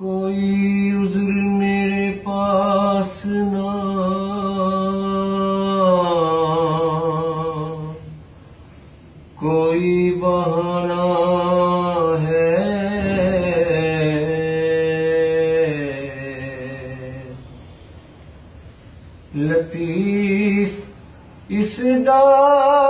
کوئی عذر میرے پاس نہ کوئی بہانا ہے۔ لطیف اس دار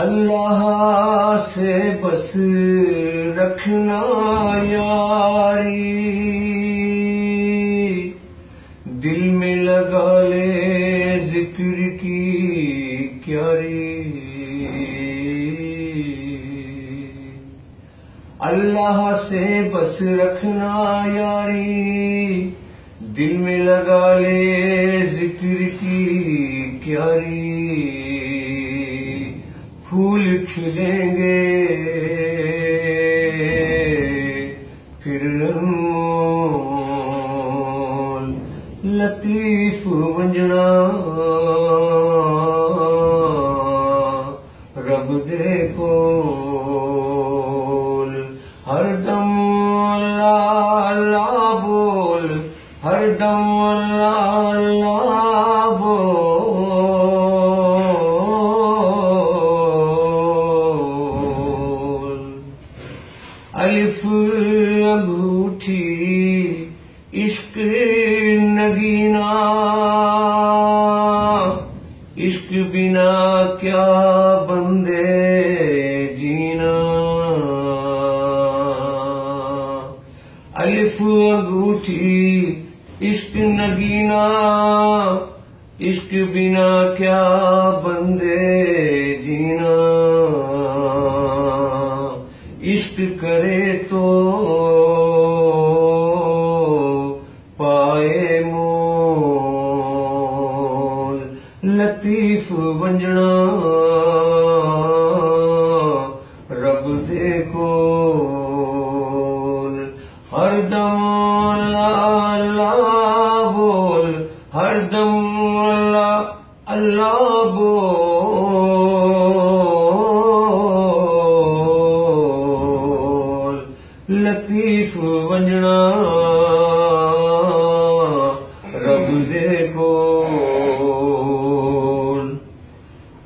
اللہ سے بس رکھنا یاری۔ دل میں لگا لے ذکر کی کیاری۔ اللہ سے بس رکھنا یاری۔ دل میں لگا لے ذکر کی کیاری۔ پھول کھلیں گے پھر رنگوں عشق بنا کیا بندے جینا؟ الف انگوٹھی عشق نگینا عشق بنا کیا بندے لطیف ونجنا. رب دیکھو. ہر دم اللہ اللہ بول. ہر دم اللہ اللہ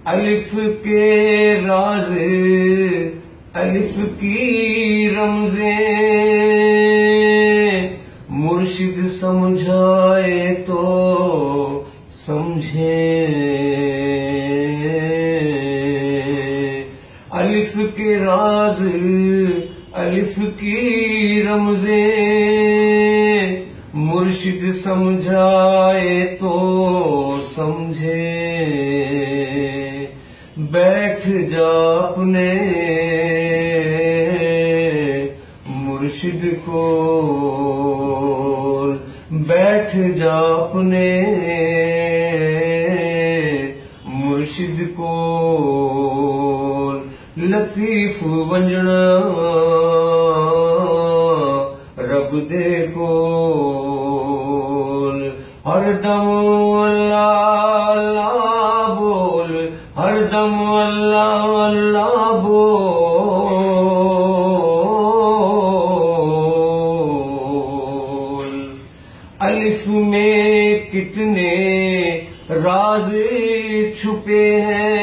الف کے راز، الف کی رمزیں۔ مرشد سمجھائے تو سمجھے۔ الف کے راز، الف کی رمزیں۔ مرشد سمجھائے تو بیٹھ جا اپنے مرشد کو بیٹھ جا اپنے مرشد کو لطیف ونجنا ہر دم اللہ اللہ بول الف میں کتنے راز چھپے ہیں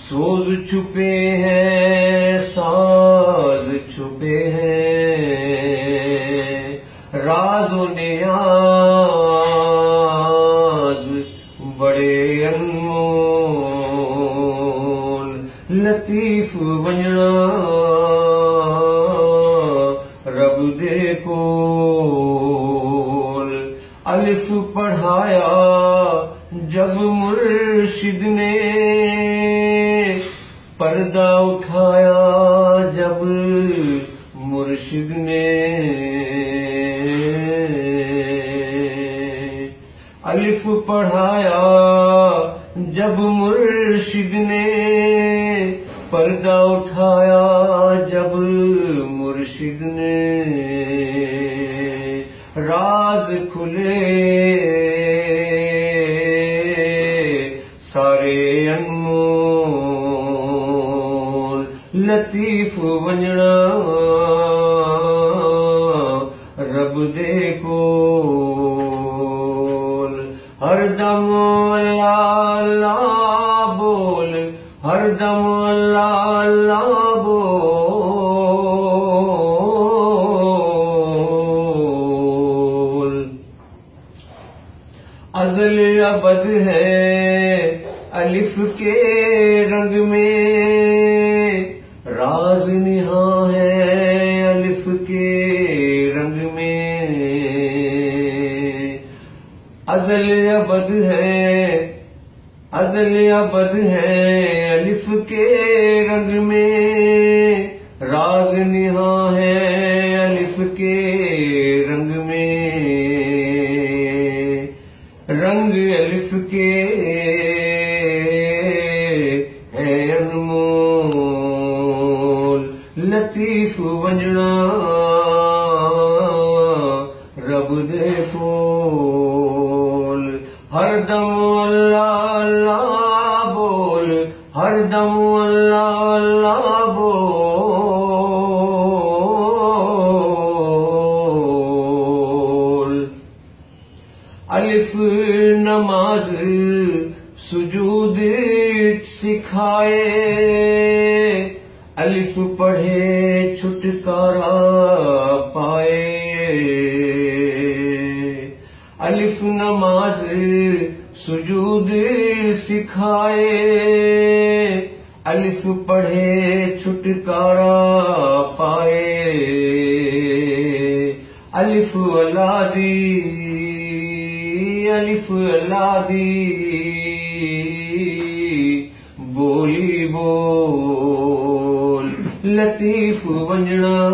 سوز چھپے ہیں لطیف وجنا رب دے کول الف پڑھایا جب مرشد نے پردہ اٹھایا جب مرشد نے۔ الف پڑھایا مرشد نے پردہ اٹھایا جب مرشد نے راز کھلے سارے انمول لطیف ونجنا ہر دم اللہ اللہ بول ازل ابد ہے الف کے رنگ میں۔ ازل ابد ہے الف کے رنگ میں۔ راز نہاں ہے الف کے رنگ میں۔ رنگ الف کے ہے انمول۔ لطیف ونجنا ہر دم اللہ اللہ بول الف نماز سجود سکھائے۔ الف پڑھے چھٹکارا پائے۔ الف نماز سجود سکھائے۔ الف پڑھے چھٹکارا پائے الف اللہ الف اللہ بولی بول لطیف ونجنا